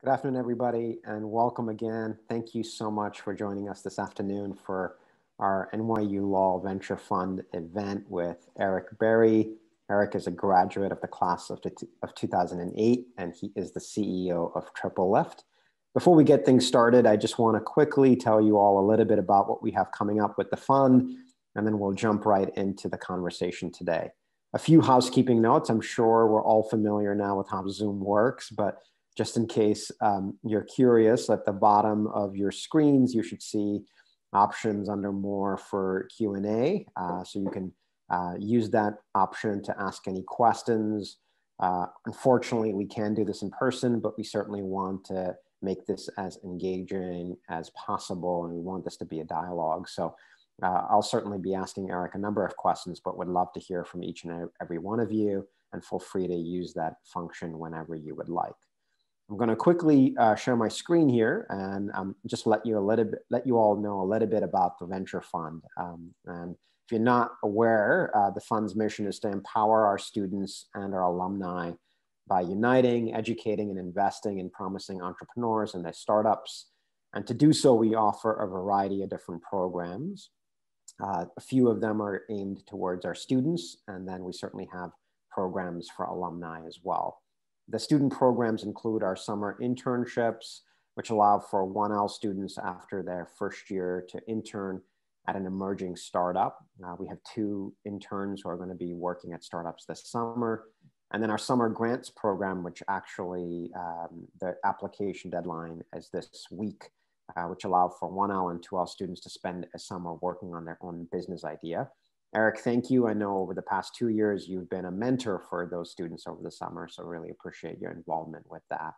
Good afternoon, everybody, and welcome again. Thank you so much for joining us this afternoon for our NYU Law Venture Fund event with Eric Berry. Eric is a graduate of the class of, of 2008, and he is the CEO of TripleLift. Before we get things started, I just want to quickly tell you all a little bit about what we have coming up with the fund, and then we'll jump right into the conversation today. A few housekeeping notes. I'm sure we're all familiar now with how Zoom works, but just in case um, you're curious, at the bottom of your screens, you should see options under more for Q&A. Uh, so you can uh, use that option to ask any questions. Uh, unfortunately, we can do this in person, but we certainly want to make this as engaging as possible and we want this to be a dialogue. So uh, I'll certainly be asking Eric a number of questions, but would love to hear from each and every one of you and feel free to use that function whenever you would like. I'm going to quickly uh, share my screen here and um, just let you a little bit, let you all know a little bit about the venture fund. Um, and if you're not aware, uh, the fund's mission is to empower our students and our alumni by uniting, educating, and investing in promising entrepreneurs and their startups. And to do so, we offer a variety of different programs. Uh, a few of them are aimed towards our students, and then we certainly have programs for alumni as well. The student programs include our summer internships, which allow for 1L students after their first year to intern at an emerging startup. Uh, we have two interns who are going to be working at startups this summer. And then our summer grants program, which actually um, the application deadline is this week, uh, which allow for 1L and 2L students to spend a summer working on their own business idea. Eric, thank you. I know over the past two years, you've been a mentor for those students over the summer, so really appreciate your involvement with that.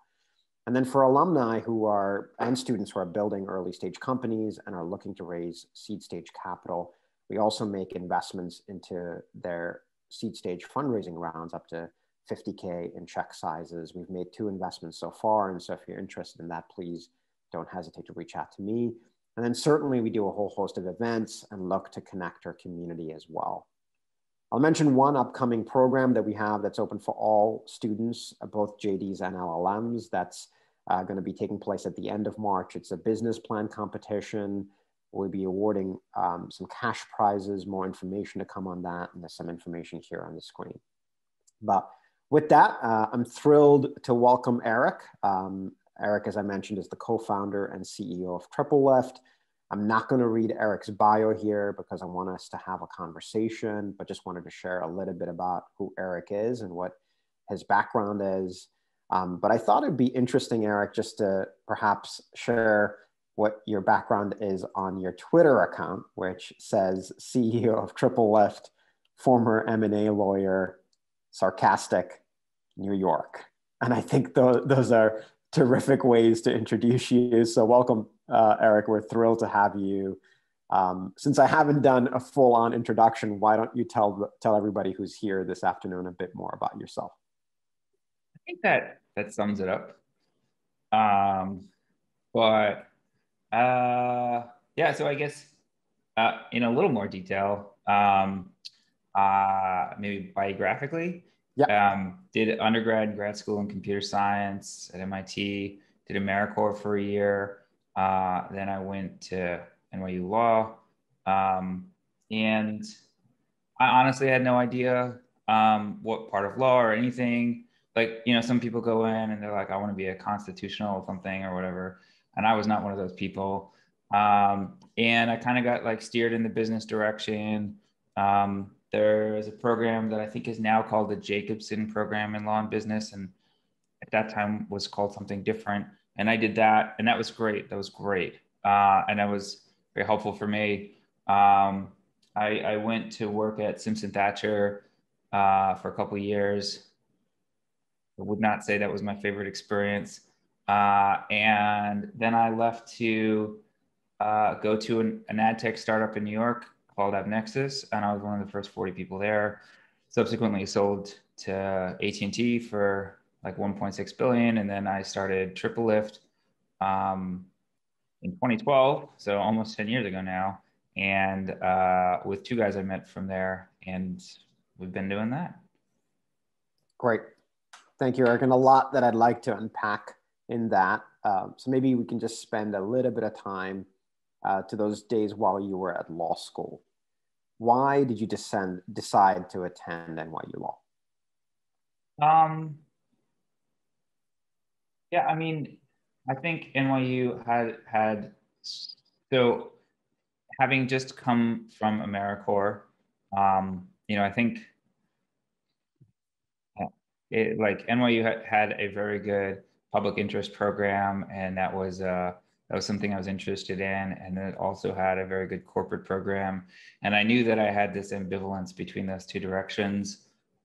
And then for alumni who are, and students who are building early stage companies and are looking to raise seed stage capital, we also make investments into their seed stage fundraising rounds up to 50K in check sizes. We've made two investments so far. And so if you're interested in that, please don't hesitate to reach out to me. And then certainly we do a whole host of events and look to connect our community as well. I'll mention one upcoming program that we have that's open for all students, uh, both JDs and LLMs. That's uh, going to be taking place at the end of March. It's a business plan competition. We'll be awarding um, some cash prizes, more information to come on that, and there's some information here on the screen. But with that, uh, I'm thrilled to welcome Eric. Um, Eric, as I mentioned, is the co-founder and CEO of TripleLift. I'm not going to read Eric's bio here because I want us to have a conversation, but just wanted to share a little bit about who Eric is and what his background is. Um, but I thought it'd be interesting, Eric, just to perhaps share what your background is on your Twitter account, which says CEO of TripleLift, former M&A lawyer, sarcastic, New York. And I think th- those are terrific ways to introduce you. So, welcome, uh, Eric. We're thrilled to have you. Um, since I haven't done a full on introduction, why don't you tell, tell everybody who's here this afternoon a bit more about yourself? I think that that sums it up. Um, but uh, yeah, so I guess uh, in a little more detail, um, uh, maybe biographically, yeah. Um, did undergrad and grad school in computer science at MIT. Did AmeriCorps for a year. Uh, then I went to NYU Law. Um, and I honestly had no idea um, what part of law or anything. Like, you know, some people go in and they're like, I want to be a constitutional or something or whatever. And I was not one of those people. Um, and I kind of got like steered in the business direction. Um, there is a program that I think is now called the Jacobson Program in Law and Business, and at that time was called something different. And I did that, and that was great. That was great, uh, and that was very helpful for me. Um, I, I, went to work at Simpson Thacher uh, for a couple years. I would not say that was my favorite experience. Uh, and then I left to uh, go to an, an ad tech startup in New York called AppNexus, and I was one of the first 40 people there. Subsequently sold to AT&T for like 1.6 billion, and then I started TripleLift um, in 2012, so almost 10 years ago now, and uh, with two guys I met from there, and we've been doing that. Great, thank you, Eric, and a lot that I'd like to unpack in that. Um, so maybe we can just spend a little bit of time uh, to those days while you were at law school. Why did you descend, decide to attend NYU Law? Um, yeah, I mean, I think NYU had had so having just come from AmeriCorps, um, you know, I think it, like NYU had, had a very good public interest program, and that was uh, that was something I was interested in, and it also had a very good corporate program. And I knew that I had this ambivalence between those two directions.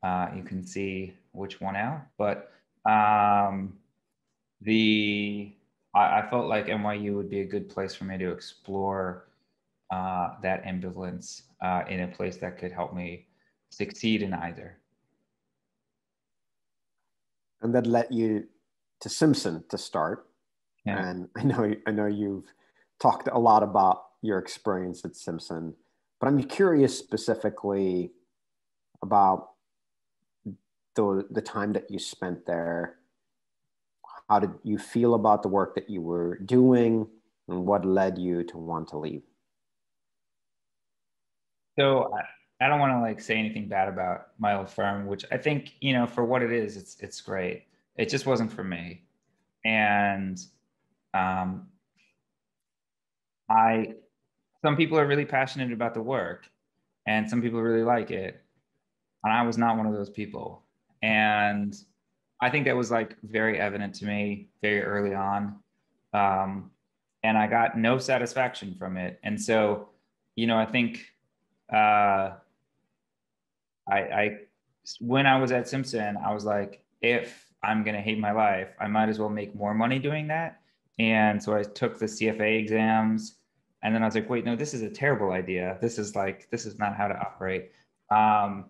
Uh, you can see which one out, but um, the I, I, felt like NYU would be a good place for me to explore uh, that ambivalence uh, in a place that could help me succeed in either. And that led you to Simpson to start. Yeah. And I know I know you've talked a lot about your experience at Simpson, but I'm curious specifically about the the time that you spent there. How did you feel about the work that you were doing and what led you to want to leave? So i don't want to like say anything bad about my old firm which i think you know for what it is it's it's great. It just wasn't for me. And um i some people are really passionate about the work and some people really like it and i was not one of those people and I think that was like very evident to me very early on. Um, and I got no satisfaction from it. And so, you know, I think uh, I, I, when I was at Simpson, I was like, if I'm going to hate my life, I might as well make more money doing that. And so I took the CFA exams. And then I was like, wait, no, this is a terrible idea. This is like, this is not how to operate. Um,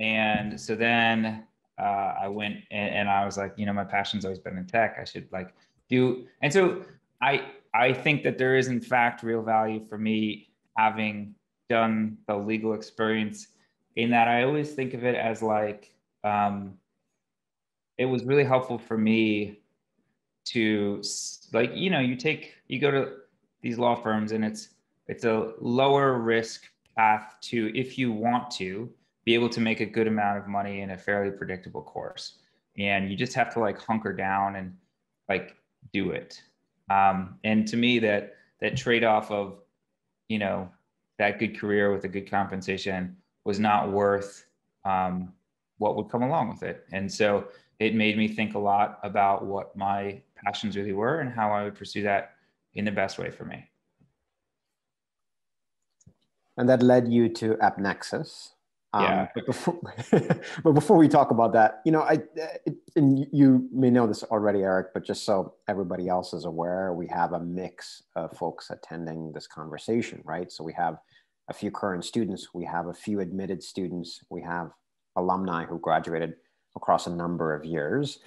and so then uh, I went and, and, I was like, you know, my passion's always been in tech. I should like do. And so I I think that there is in fact real value for me having done the legal experience in that I always think of it as like um, it was really helpful for me to like you know you take you go to these law firms and it's it's a lower risk path to if you want to be able to make a good amount of money in a fairly predictable course. And you just have to like hunker down and like do it. Um, and to me, that that trade off of, you know, that good career with a good compensation was not worth um, what would come along with it. And so it made me think a lot about what my passions really were and how I would pursue that in the best way for me. And that led you to AppNexus, um, yeah. But before, but before we talk about that, you know, I it, and you may know this already, Eric, but just so everybody else is aware, we have a mix of folks attending this conversation, right? So we have a few current students, we have a few admitted students, we have alumni who graduated across a number of years.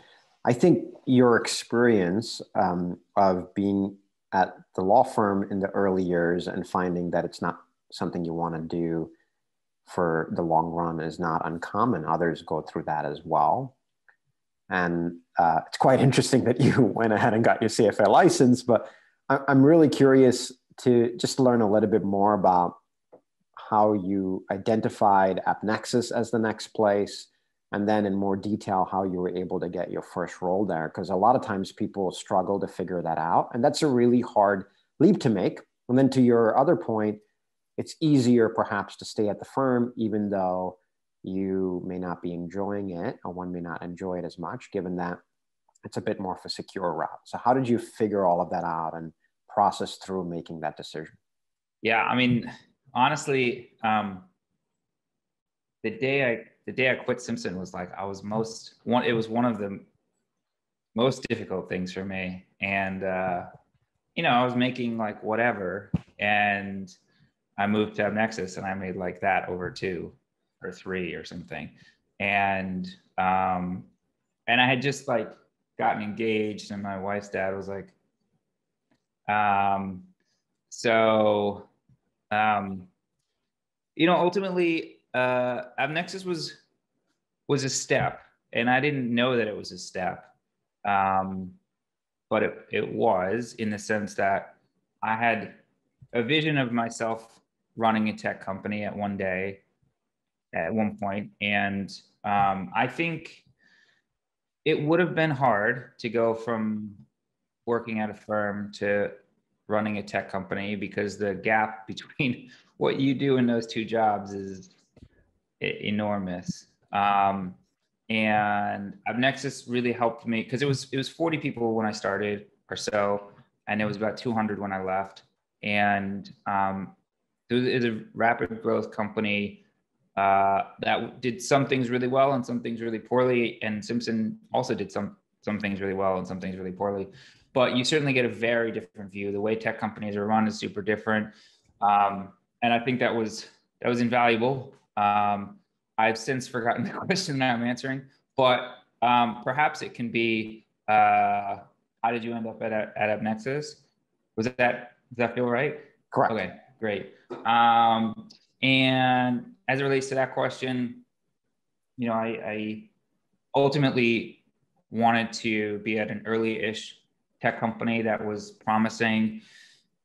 I think your experience um, of being at the law firm in the early years and finding that it's not something you want to do for the long run is not uncommon. Others go through that as well. And uh, it's quite interesting that you went ahead and got your CFA license, but I- I'm really curious to just learn a little bit more about how you identified AppNexus as the next place, and then in more detail, how you were able to get your first role there. Because a lot of times people struggle to figure that out, and that's a really hard leap to make. And then to your other point, it's easier perhaps to stay at the firm even though you may not be enjoying it or one may not enjoy it as much given that it's a bit more of a secure route so how did you figure all of that out and process through making that decision yeah i mean honestly um, the day i the day i quit simpson was like i was most one it was one of the most difficult things for me and uh, you know i was making like whatever and I moved to Nexus and I made like that over two or three or something. And um, and I had just like gotten engaged, and my wife's dad was like, um, so um, you know, ultimately, uh, AppNexus was was a step, and I didn't know that it was a step. Um, but it, it was in the sense that I had a vision of myself running a tech company at one day, at one point, and um, I think it would have been hard to go from working at a firm to running a tech company because the gap between what you do in those two jobs is enormous. Um, and AppNexus really helped me because it was it was 40 people when I started or so, and it was about 200 when I left. And um, it was a rapid growth company uh, that did some things really well and some things really poorly. And Simpson also did some some things really well and some things really poorly. But you certainly get a very different view. The way tech companies are run is super different, um, and I think that was that was invaluable. Um, I've since forgotten the question that I'm answering, but um, perhaps it can be uh, how did you end up at, at AppNexus? Was that, does that feel right? Correct. Okay, great. Um, and as it relates to that question, you know, I, I ultimately wanted to be at an early ish tech company that was promising.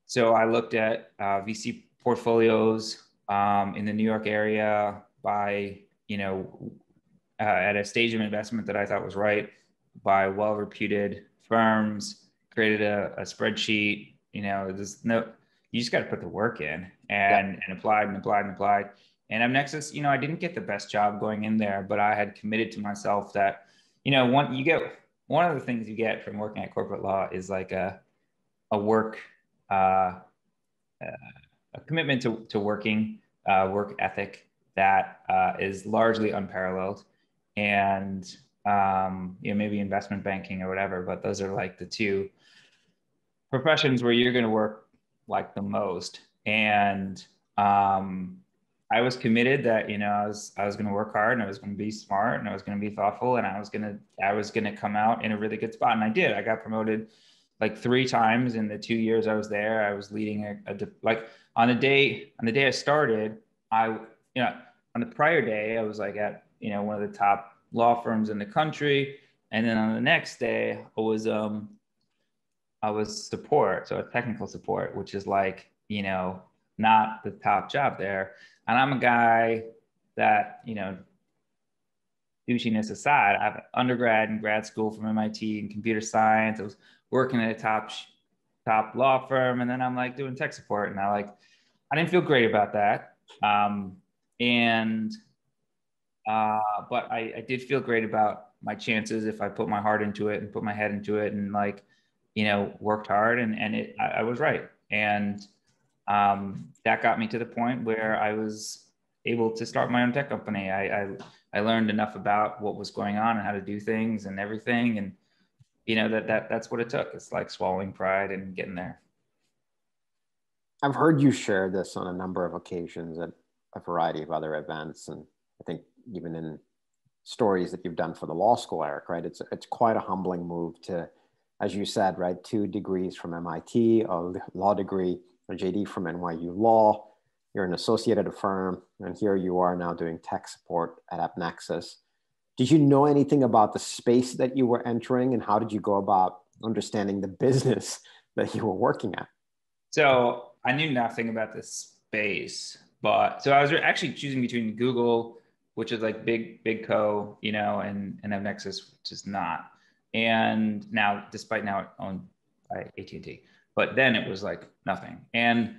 So I looked at uh, VC portfolios um, in the New York area, by you know uh, at a stage of investment that I thought was right by well reputed firms. Created a, a, spreadsheet. You know, there's no you just got to put the work in and yeah. and applied and applied and applied. And AppNexus, you know, I didn't get the best job going in there, but I had committed to myself that, you know, one you get one of the things you get from working at corporate law is like a a work uh, uh, a commitment to to working uh, work ethic that uh, is largely unparalleled. And um, you know maybe investment banking or whatever but those are like the two professions where you're going to work like the most. And um, i was committed that you know i was i was going to work hard and i was going to be smart and i was going to be thoughtful and i was going to i was going to come out in a really good spot. And i did. I got promoted like three times in the two years i was there. I was leading a, a like on the day on the day i started i you know, on the prior day, I was like at, you know, one of the top law firms in the country. And then on the next day, I was, um, I was support, so technical support, which is like, you know, not the top job there. And I'm a guy that, you know, douchiness aside, I have an undergrad and grad school from MIT in computer science. I was working at a top top law firm, and then I'm like doing tech support, and I like I didn't feel great about that. Um, and uh, but I, I did feel great about my chances if I put my heart into it and put my head into it and like, you know, worked hard and, and it, I, I was right. And um, that got me to the point where I was able to start my own tech company. I, I, I learned enough about what was going on and how to do things and everything. And, you know, that, that that's what it took. It's like swallowing pride and getting there. I've heard you share this on a number of occasions at a variety of other events. And I think even in stories that you've done for the law school, Eric, right? It's, it's quite a humbling move to, as you said, right? Two degrees from MIT, a law degree, a JD from NYU Law. You're an associate at a firm, and here you are now doing tech support at AppNexus. Did you know anything about the space that you were entering, and how did you go about understanding the business that you were working at? So I knew nothing about this space. But so I was actually choosing between Google, which is like big, big co, you know, and, and AppNexus, which is not. And now, despite now owned by AT&T, but then it was like nothing. And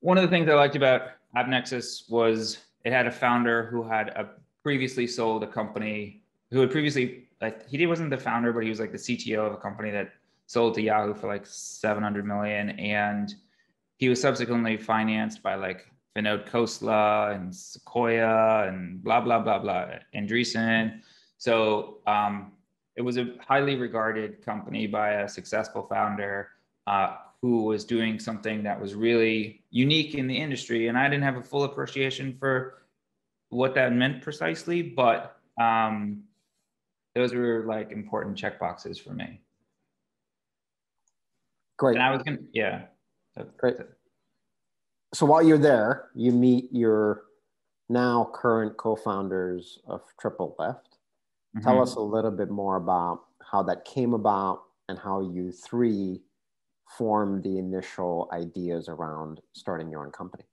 one of the things I liked about AppNexus was it had a founder who had a previously sold a company who had previously like he wasn't the founder, but he was like the CTO of a company that sold to Yahoo for like 700 million. And he was subsequently financed by like Vinod Khosla and Sequoia and blah, blah, blah, blah, Andreessen. So um, it was a highly regarded company by a successful founder uh, who was doing something that was really unique in the industry. And I didn't have a full appreciation for what that meant precisely, but um, those were like important check boxes for me. Great. And I was gonna, yeah. Great so while you're there, you meet your now current co-founders of TripleLift. Mm-hmm. Tell us a little bit more about how that came about and how you three formed the initial ideas around starting your own company.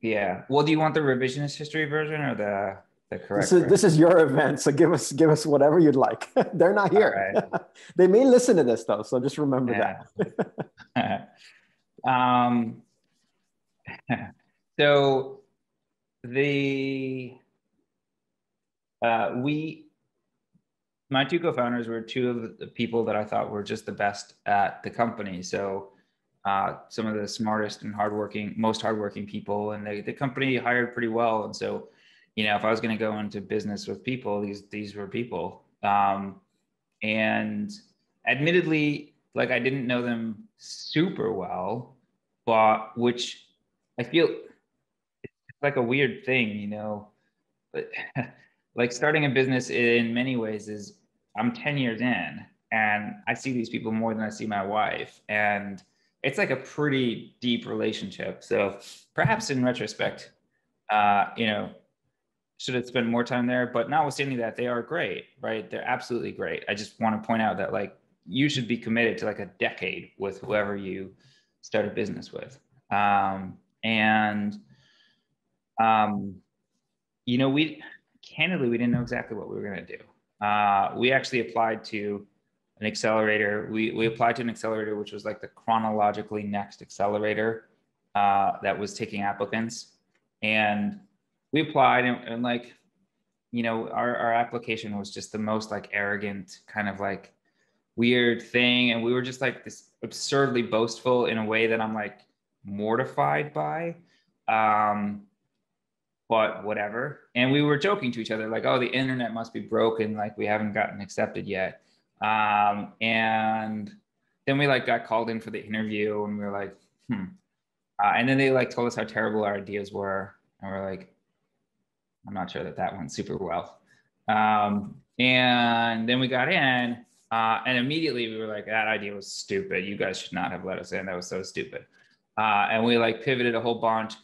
Yeah. Well, do you want the revisionist history version or the the correct? This is, this is your event, so give us give us whatever you'd like. They're not here. Right. they may listen to this though, so just remember that. um. So the uh, we my two co-founders were two of the people that I thought were just the best at the company. So uh, some of the smartest and hardworking, most hardworking people, and the company hired pretty well. And so, you know, if I was going to go into business with people, these these were people. Um, and admittedly, like I didn't know them super well, but which I feel it's like a weird thing, you know. But like starting a business in many ways is I'm 10 years in and I see these people more than I see my wife. And it's like a pretty deep relationship. So perhaps in retrospect, uh, you know, should have spent more time there. But notwithstanding that, they are great, right? They're absolutely great. I just want to point out that like you should be committed to like a decade with whoever you start a business with. Um, and um, you know, we candidly we didn't know exactly what we were going to do uh, we actually applied to an accelerator. We, we applied to an accelerator, which was like the chronologically next accelerator uh, that was taking applicants. And we applied and, and, like, you know, our, our application was just the most like arrogant kind of like weird thing. And we were just like this absurdly boastful in a way that I'm like mortified by. Um, but whatever. And we were joking to each other, like, oh, the internet must be broken. Like, we haven't gotten accepted yet. Um, and then we like got called in for the interview and we were like, hmm. Uh, and then they like told us how terrible our ideas were. And we're like, I'm not sure that that went super well. Um, and then we got in uh, and immediately we were like, that idea was stupid. You guys should not have let us in. That was so stupid. Uh, and we like pivoted a whole bunch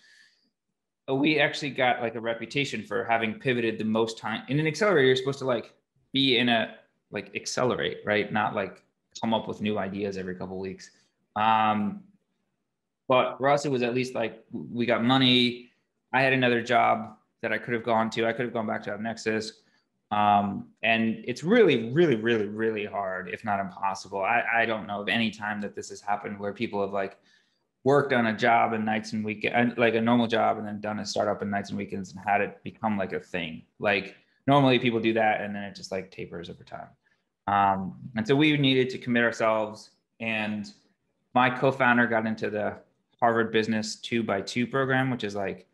we actually got like a reputation for having pivoted the most time in an accelerator you're supposed to like be in a like accelerate right? Not like come up with new ideas every couple weeks. Um but for us it was at least like we got money. I had another job that i could have gone to. I could have gone back to AppNexus um and it's really really really really hard if not impossible. I i don't know of any time that this has happened where people have like worked on a job and nights and weekends, like a normal job and then done a startup and nights and weekends and had it become like a thing. Like normally people do that and then it just like tapers over time. Um, and so we needed to commit ourselves and my co-founder got into the harvard business two by two program which is like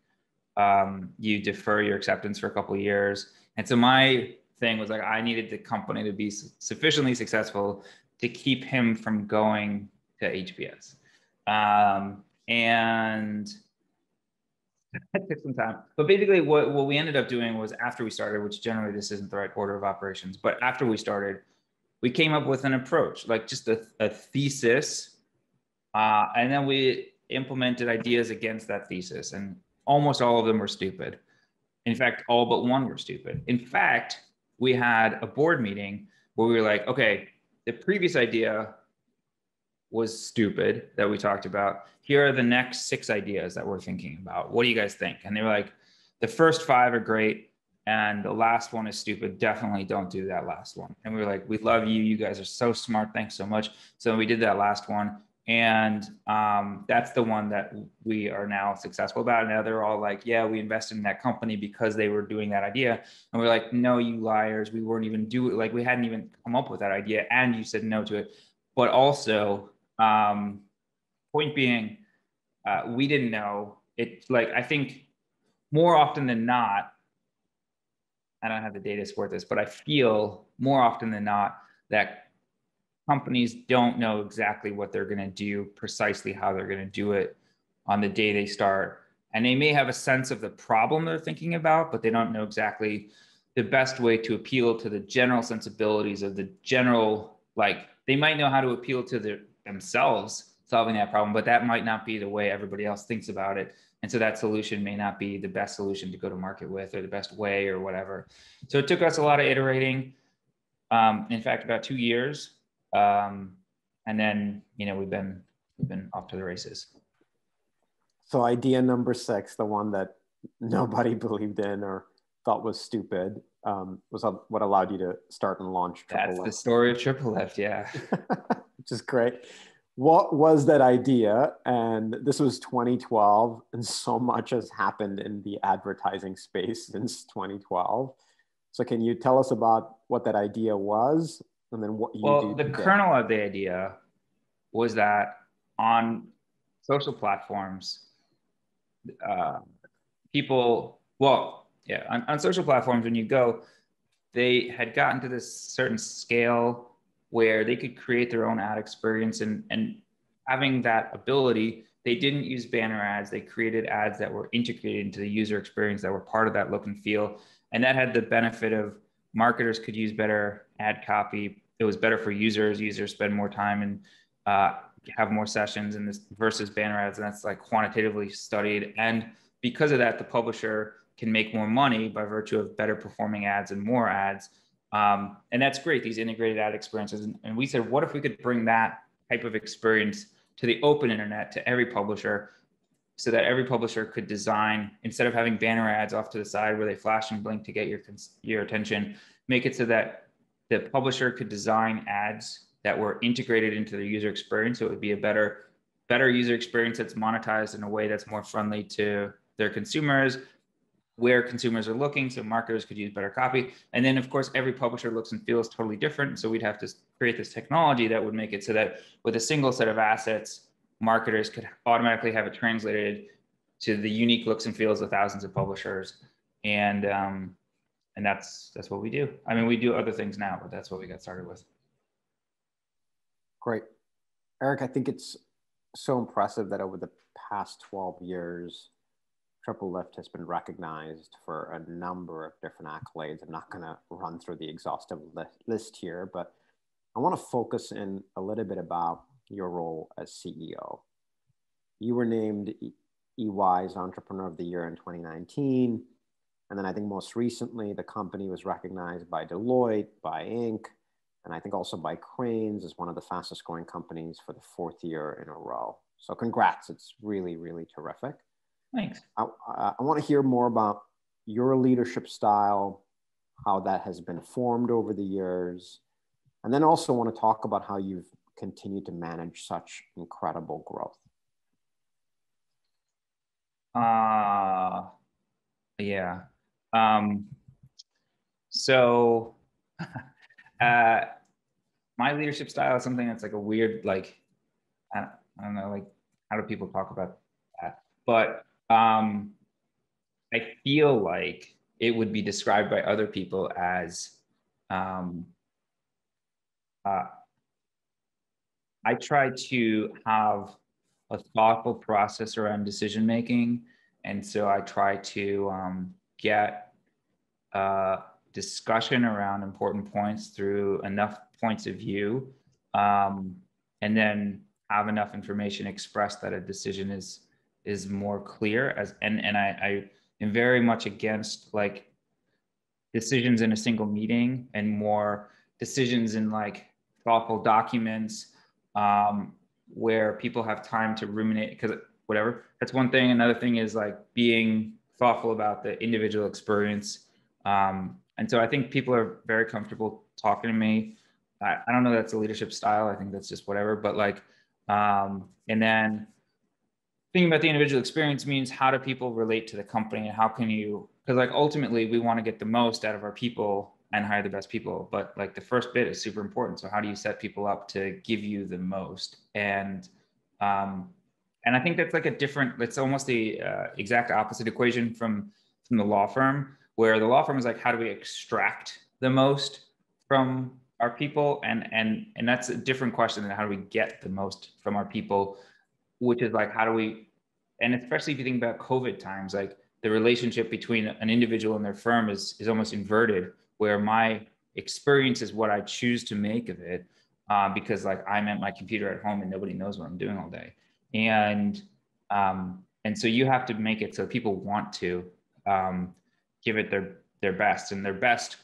um, you defer your acceptance for a couple years. And so my thing was like i needed the company to be sufficiently successful to keep him from going to hbs um, and it took some time. But basically, what, what we ended up doing was after we started, which generally this isn't the right order of operations, but after we started, we came up with an approach, like just a, a thesis. Uh, and then we implemented ideas against that thesis. And almost all of them were stupid. In fact, all but one were stupid. In fact, we had a board meeting where we were like, okay, the previous idea was stupid that we talked about. Here are the next six ideas that we're thinking about. What do you guys think? And they were like, the first five are great. And the last one is stupid. Definitely don't do that last one. And we were like, we love you. You guys are so smart. Thanks so much. So we did that last one. And um, that's the one that we are now successful about. And now they're all like, yeah, we invested in that company because they were doing that idea. And we're like, no, you liars. We weren't even doing like we hadn't even come up with that idea. And you said no to it. But also um, point being, uh, we didn't know it. Like I think more often than not, I don't have the data to support this, but I feel more often than not that companies don't know exactly what they're going to do, precisely how they're going to do it on the day they start. And they may have a sense of the problem they're thinking about, but they don't know exactly the best way to appeal to the general sensibilities of the general, like they might know how to appeal to the themselves solving that problem, but that might not be the way everybody else thinks about it. And so that solution may not be the best solution to go to market with or the best way or whatever. So it took us a lot of iterating. Um, in fact, about two years Um, and then you know we've been we've been off to the races. So idea number six, the one that nobody believed in or thought was stupid, um, was what allowed you to start and launch. Triple That's Lift. the story of TripleLift, yeah. Which is great. What was that idea? And this was 2012, and so much has happened in the advertising space since 2012. So, can you tell us about what that idea was, and then what you well, the kernel of the idea was that on social platforms, uh, people, well, yeah, on, on social platforms, when you go, they had gotten to this certain scale where they could create their own ad experience and, and having that ability, they didn't use banner ads. They created ads that were integrated into the user experience that were part of that look and feel. And that had the benefit of marketers could use better ad copy. It was better for users. Users spend more time and uh, have more sessions in this versus banner ads. And that's like quantitatively studied. And because of that, the publisher can make more money by virtue of better performing ads and more ads. Um, and that's great, these integrated ad experiences. And, and we said, what if we could bring that type of experience to the open internet to every publisher so that every publisher could design instead of having banner ads off to the side where they flash and blink to get your your attention make it so that the publisher could design ads that were integrated into the user experience so it would be a better better user experience that's monetized in a way that's more friendly to their consumers where consumers are looking so marketers could use better copy. And then of course every publisher looks and feels totally different. So we'd have to create this technology that would make it so that with a single set of assets marketers could automatically have it translated to the unique looks and feels of thousands of publishers. And um, and that's that's what we do. I mean we do other things now but that's what we got started with. Great. Eric i think it's so impressive that over the past 12 years TripleLift has been recognized for a number of different accolades. I'm not going to run through the exhaustive list here, but I want to focus in a little bit about your role as CEO. You were named EY's Entrepreneur of the Year in 2019. And then I think most recently, the company was recognized by Deloitte, by Inc., and I think also by Crain's as one of the fastest growing companies for the fourth year in a row. So, congrats. It's really, really terrific. Thanks. I, I, want to hear more about your leadership style, how that has been formed over the years, and then also want to talk about how you've continued to manage such incredible growth. Uh, yeah. Um, so, uh, my leadership style is something that's like a weird, like, I, I don't know, like, how do people talk about that? But um, I feel like it would be described by other people as um, uh, I try to have a thoughtful process around decision making. And so I try to um, get uh, discussion around important points through enough points of view um, and then have enough information expressed that a decision is is more clear as and and I, I am very much against like decisions in a single meeting and more decisions in like thoughtful documents um, where people have time to ruminate because whatever. That's one thing. Another thing is like being thoughtful about the individual experience. Um, and so i think people are very comfortable talking to me. I, I don't know that's a leadership style. I think that's just whatever. But like um, and then thinking about the individual experience means how do people relate to the company and how can you because like ultimately we want to get the most out of our people and hire the best people but like the first bit is super important. So how do you set people up to give you the most? And um and i think that's like a different it's almost the uh, exact opposite equation from from the law firm where the law firm is like how do we extract the most from our people? And and and that's a different question than how do we get the most from our people which is like how do we and especially if you think about covid times like the relationship between an individual and their firm is is almost inverted where my experience is what i choose to make of it uh, because like i'm at my computer at home and nobody knows what i'm doing all day. And um, and so you have to make it so people want to um, give it their their best. And their best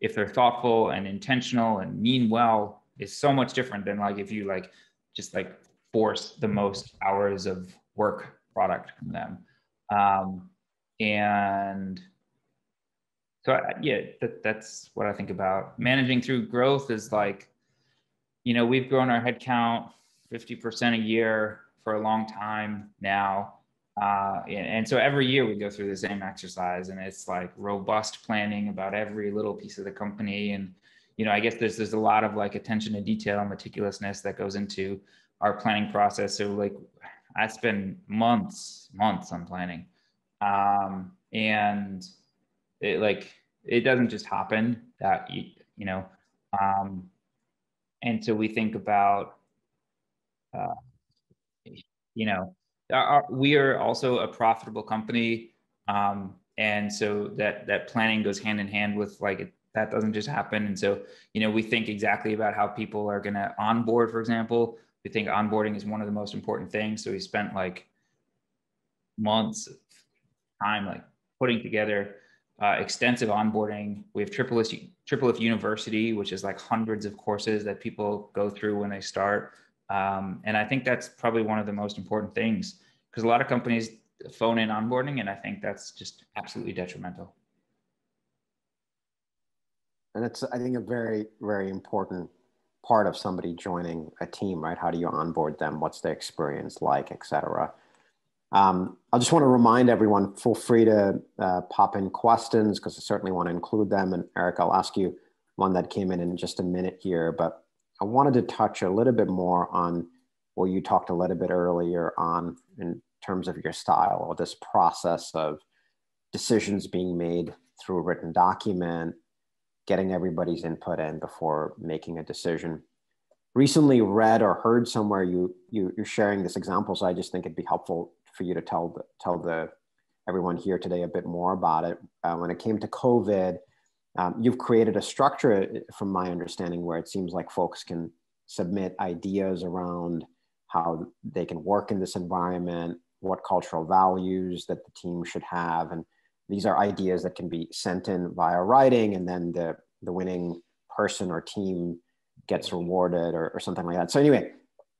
if they're thoughtful and intentional and mean well is so much different than like if you like just like force the most hours of work product from them. Um, and so yeah, that, that's what I think about managing through growth is like, you know, we've grown our headcount 50% a year for a long time now. Uh, and so every year we go through the same exercise and it's like robust planning about every little piece of the company. And, you know, I guess there's, there's a lot of like attention to detail and meticulousness that goes into our planning process. So like I spend months, months on planning. Um, and it like, it doesn't just happen that, you, you know, um, and so we think about, uh, you know, our, we are also a profitable company. Um, and so that, that planning goes hand in hand with like, that doesn't just happen. And so, you know, we think exactly about how people are going to onboard, for example, we think onboarding is one of the most important things. So we spent like months of time, like putting together uh, extensive onboarding. We have Triple F, Triple F University, which is like hundreds of courses that people go through when they start. Um, and I think that's probably one of the most important things because a lot of companies phone in onboarding, and I think that's just absolutely detrimental. And it's, I think, a very, very important part of somebody joining a team, right? How do you onboard them? What's their experience like, et cetera? Um, I just want to remind everyone, feel free to uh, pop in questions because I certainly want to include them. And Eric, I'll ask you one that came in in just a minute here, but I wanted to touch a little bit more on what you talked a little bit earlier on in terms of your style or this process of decisions being made through a written document, getting everybody's input in before making a decision. Recently read or heard somewhere you, you you're sharing this example, so I just think it'd be helpful for you to tell the, tell the everyone here today a bit more about it. Uh, when it came to COVID, um, you've created a structure, from my understanding, where it seems like folks can submit ideas around how they can work in this environment, what cultural values that the team should have, and these are ideas that can be sent in via writing, and then the the winning person or team gets rewarded or, or something like that. So anyway,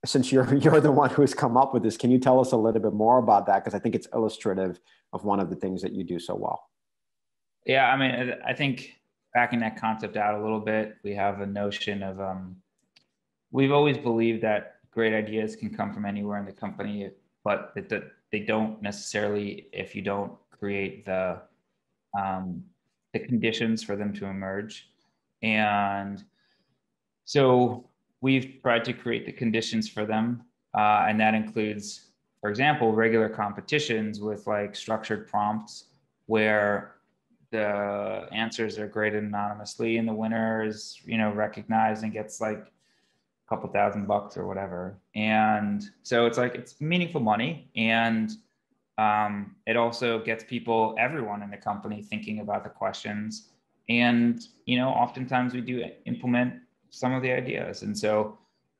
since you're you're the one who's come up with this, can you tell us a little bit more about that? Because I think it's illustrative of one of the things that you do so well. Yeah, I mean, I think backing that concept out a little bit, we have a notion of um, we've always believed that great ideas can come from anywhere in the company, but that they don't necessarily if you don't create the um, the conditions for them to emerge. And so we've tried to create the conditions for them, uh, and that includes, for example, regular competitions with like structured prompts where the answers are graded anonymously and the winner is you know recognized and gets like a couple thousand bucks or whatever and so it's like it's meaningful money and um, it also gets people everyone in the company thinking about the questions. And you know oftentimes we do implement some of the ideas. And so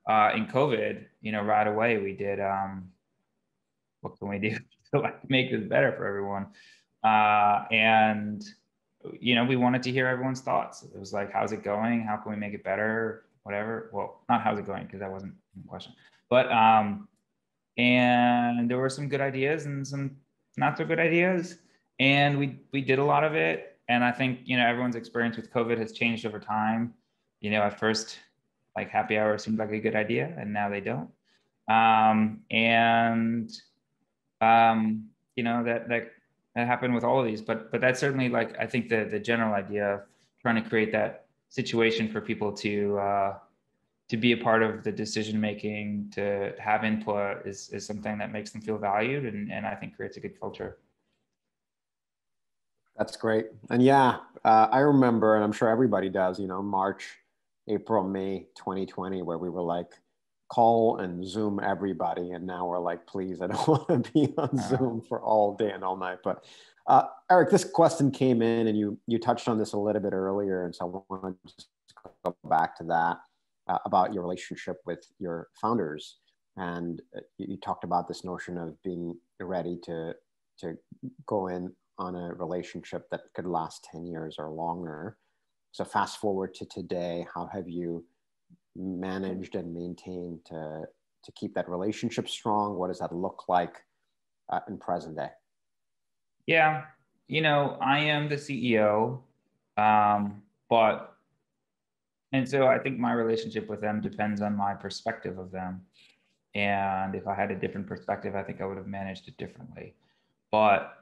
uh, in covid you know right away we did um, what can we do to like make this better for everyone? Uh, and you know we wanted to hear everyone's thoughts. It was like how's it going? How can we make it better? Whatever. Well not how's it going because that wasn't the question. But um and there were some good ideas and some not so good ideas and we we did a lot of it. And i think you know everyone's experience with covid has changed over time. You know at first like happy hour seemed like a good idea and now they don't. Um and um you know that that that happened with all of these but but that's certainly like i think the the general idea of trying to create that situation for people to uh, to be a part of the decision making to have input is is something that makes them feel valued and, and i think creates a good culture that's great and yeah uh, i remember and i'm sure everybody does you know march april may 2020 where we were like call and Zoom everybody. And now we're like, please, I don't want to be on uh-huh. Zoom for all day and all night. But uh, Eric, this question came in and you, you touched on this a little bit earlier. And so I want to just go back to that uh, about your relationship with your founders. And uh, you, you talked about this notion of being ready to, to go in on a relationship that could last 10 years or longer. So fast forward to today, how have you managed and maintained to to keep that relationship strong? What does that look like uh, in present day? Yeah, you know, I am the CEO, um, but and so I think my relationship with them depends on my perspective of them. And if I had a different perspective, I think I would have managed it differently. But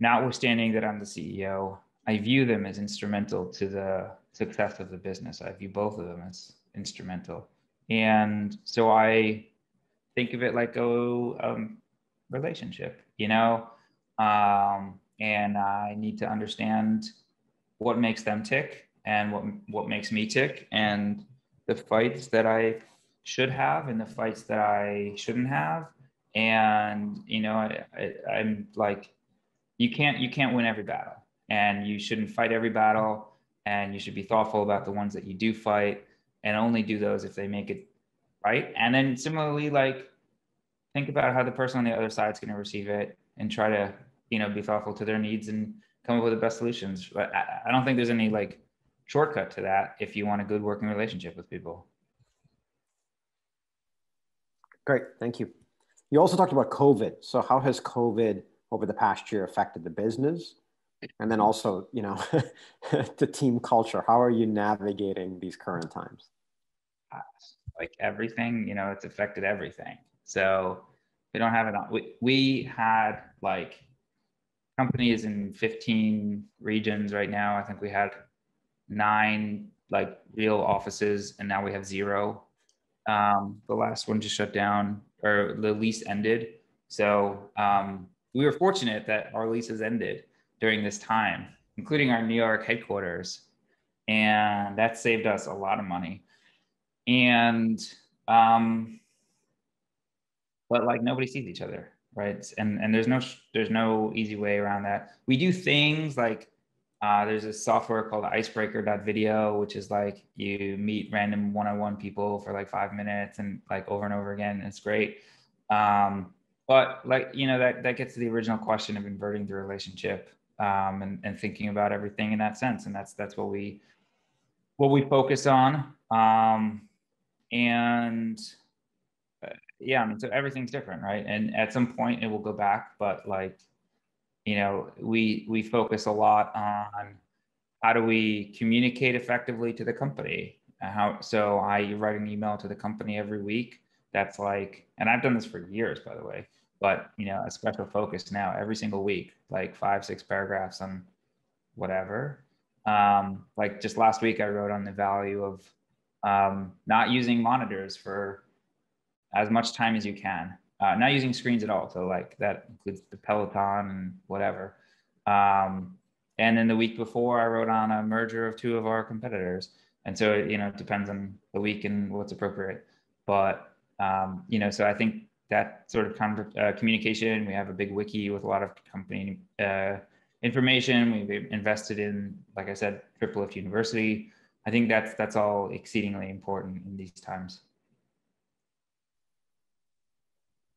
notwithstanding that I'm the CEO, I view them as instrumental to the success of the business. I view both of them as instrumental. And so I think of it like a um, relationship, you know, um, and I need to understand what makes them tick and what what makes me tick and the fights that I should have and the fights that I shouldn't have. And you know, I, I, I'm like, you can't you can't win every battle, and you shouldn't fight every battle, and you should be thoughtful about the ones that you do fight, and only do those if they make it right. And then similarly, like think about how the person on the other side is going to receive it, and try to you know be thoughtful to their needs and come up with the best solutions. But I, I don't think there's any like shortcut to that if you want a good working relationship with people. Great, thank you. You also talked about COVID. So how has COVID over the past year affected the business? And then also, you know, the team culture. How are you navigating these current times? Uh, like everything, you know, it's affected everything. So we don't have it on. We, we had like companies in 15 regions right now. I think we had nine like real offices, and now we have zero. Um, the last one just shut down, or the lease ended. So um, we were fortunate that our leases ended during this time, including our New York headquarters, and that saved us a lot of money. And um, but like nobody sees each other, right? And and there's no there's no easy way around that. We do things like uh, there's a software called icebreaker.video, which is like you meet random one-on-one people for like five minutes and like over and over again. It's great. Um, but like, you know, that, that gets to the original question of inverting the relationship um, and, and thinking about everything in that sense. And that's, that's what we, what we focus on. Um, and uh, yeah, I mean, so everything's different, right? And at some point it will go back, but like, you know, we we focus a lot on how do we communicate effectively to the company. How so? I write an email to the company every week. That's like, and I've done this for years, by the way. But you know, a special focus now every single week, like five, six paragraphs on whatever. Um, like just last week, I wrote on the value of um, not using monitors for as much time as you can uh, not using screens at all. So like that includes the Peloton and whatever. Um, and then the week before, I wrote on a merger of two of our competitors. And so you know it depends on the week and what's appropriate. But um, you know, so I think that sort of con- uh, communication. We have a big wiki with a lot of company uh, information. We've invested in, like I said, Triple University. I think that's that's all exceedingly important in these times.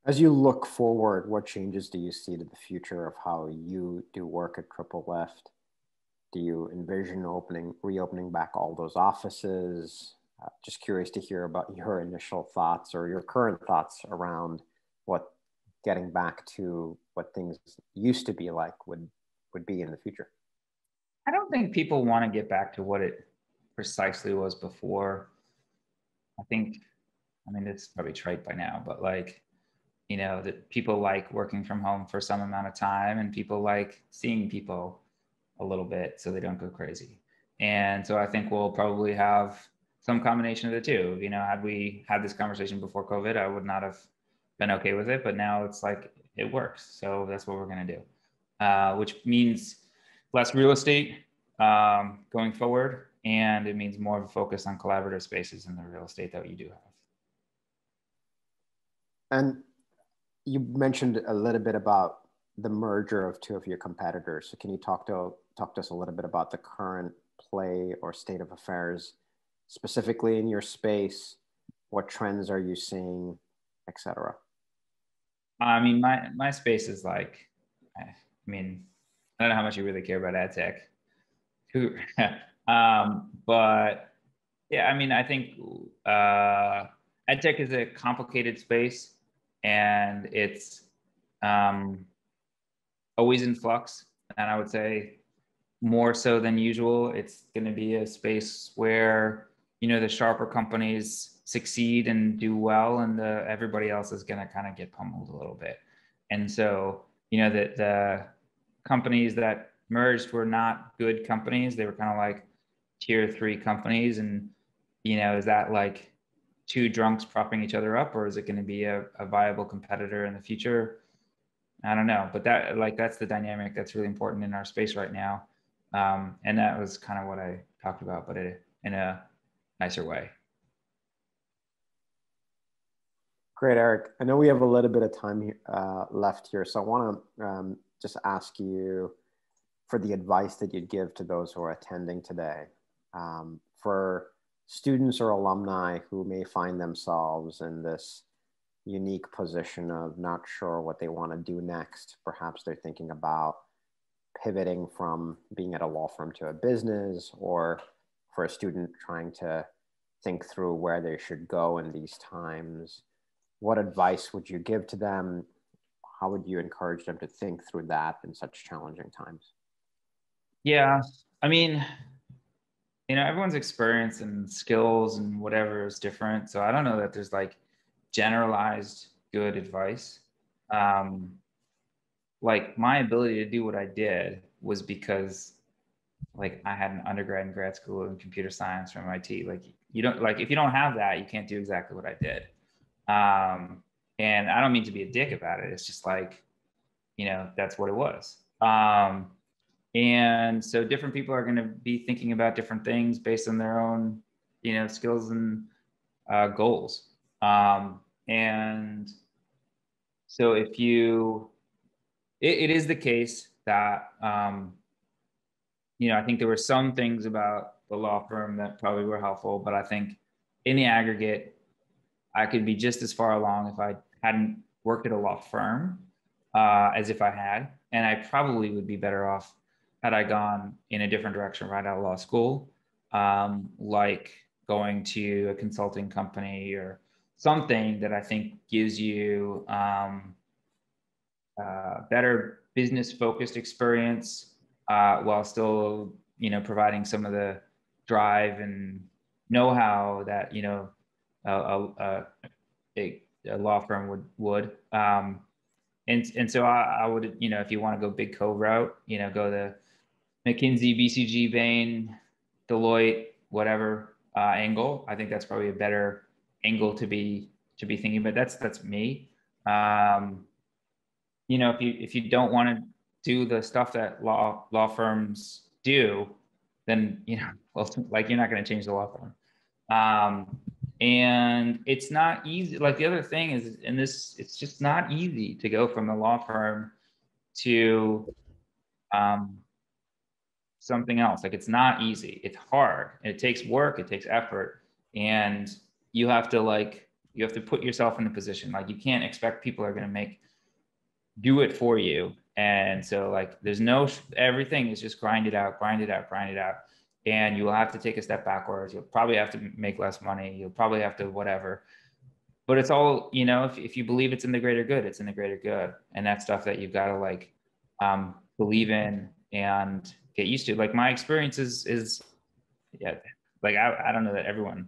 As you look forward, what changes do you see to the future of how you do work at TripleLift? Do you envision opening, reopening back all those offices? Uh, just curious to hear about your initial thoughts or your current thoughts around what getting back to what things used to be like would would be in the future. I don't think people want to get back to what it precisely was before. I think, I mean, it's probably trite by now, but like you know that people like working from home for some amount of time and people like seeing people a little bit so they don't go crazy. And so i think we'll probably have some combination of the two. You know had we had this conversation before covid i would not have been okay with it but now it's like it works. So that's what we're going to do. Uh, which means less real estate um, going forward and it means more of a focus on collaborative spaces in the real estate that you do have. And you mentioned a little bit about the merger of two of your competitors. So can you talk to talk to us a little bit about the current play or state of affairs, specifically in your space? What trends are you seeing, etc. I mean, my my space is like, I mean, I don't know how much you really care about ad tech, who, um, but Yeah, I mean, I think uh, ad tech is a complicated space, and it's um, always in flux. And I would say more so than usual, it's going to be a space where you know the sharper companies succeed and do well, and the everybody else is going to kind of get pummeled a little bit. And so you know that the companies that merged were not good companies; they were kind of like tier three companies, and you know is that like two drunks propping each other up, or is it going to be a, a viable competitor in the future? I don't know, but that like that's the dynamic that's really important in our space right now, um, and that was kind of what I talked about, but it, in a nicer way. Great, Eric. I know we have a little bit of time uh, left here, so I want to um, just ask you for the advice that you'd give to those who are attending today. Um, for students or alumni who may find themselves in this unique position of not sure what they want to do next. Perhaps they're thinking about pivoting from being at a law firm to a business, or for a student trying to think through where they should go in these times. What advice would you give to them? How would you encourage them to think through that in such challenging times? Yeah, I mean, you know everyone's experience and skills and whatever is different. So i don't know that there's like generalized good advice. Um like my ability to do what i did was because like i had an undergrad and grad school in computer science from MIT like you don't like if you don't have that you can't do exactly what i did. Um and i don't mean to be a dick about it. It's just like you know that's what it was. Um and so different people are going to be thinking about different things based on their own you know skills and uh, goals. Um, and so if you it, it is the case that um, you know i think there were some things about the law firm that probably were helpful but i think in the aggregate i could be just as far along if i hadn't worked at a law firm uh, as if i had. And i probably would be better off had I gone in a different direction right out of law school, um, like going to a consulting company or something that I think gives you um, uh, better business focused experience uh, while still, you know, providing some of the drive and know-how that you know a, a, a, a law firm would would. Um, and and so I, I would you know if you want to go big co route, you know, go the McKinsey, BCG, Bain, Deloitte, whatever uh, angle. I think that's probably a better angle to be to be thinking. But that's that's me. Um, you know, if you if you don't want to do the stuff that law law firms do, then you know, well, like you're not going to change the law firm. Um, and it's not easy. Like the other thing is, in this, it's just not easy to go from the law firm to um, something else. Like it's not easy. It's hard. It takes work. It takes effort, and you have to like you have to put yourself in a position. Like you can't expect people are going to make do it for you. And so like there's no everything is just grind it out, grind it out, grind it out. And you will have to take a step backwards. You'll probably have to make less money. You'll probably have to whatever. But it's all, you know, if, if you believe it's in the greater good, it's in the greater good. And that's stuff that you've got to like um, believe in and get used to. Like my experience is is yeah, like I, I don't know that everyone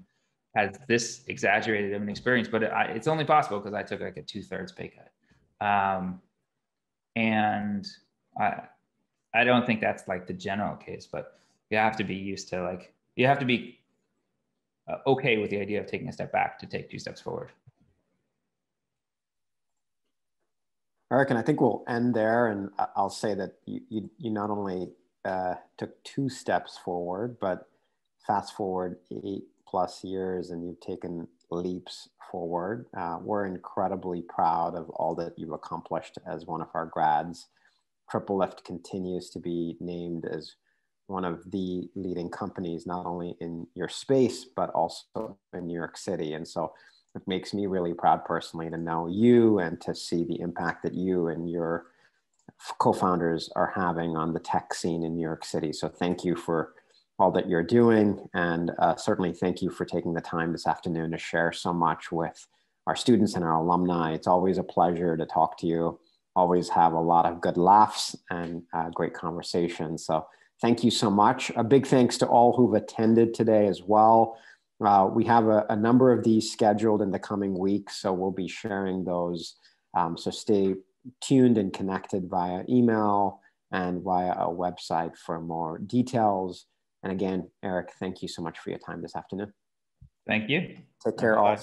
has this exaggerated of an experience, but it, I, it's only possible because I took like a two thirds pay cut, um, and I I don't think that's like the general case, but you have to be used to like you have to be uh, okay with the idea of taking a step back to take two steps forward. Eric, and I think we'll end there. And I'll say that you, you, you not only uh, took two steps forward, but fast forward eight plus years and you've taken leaps forward. Uh, we're incredibly proud of all that you've accomplished as one of our grads. TripleLift continues to be named as one of the leading companies, not only in your space, but also in New York City. And so it makes me really proud personally to know you and to see the impact that you and your co-founders are having on the tech scene in New York City. So thank you for all that you're doing. And uh, certainly thank you for taking the time this afternoon to share so much with our students and our alumni. It's always a pleasure to talk to you, always have a lot of good laughs and uh, great conversations. So thank you so much. A big thanks to all who've attended today as well. Uh, we have a, a, number of these scheduled in the coming weeks, so we'll be sharing those. Um, so stay tuned and connected via email and via a website for more details. And again, Eric, thank you so much for your time this afternoon. Thank you. Take care, all.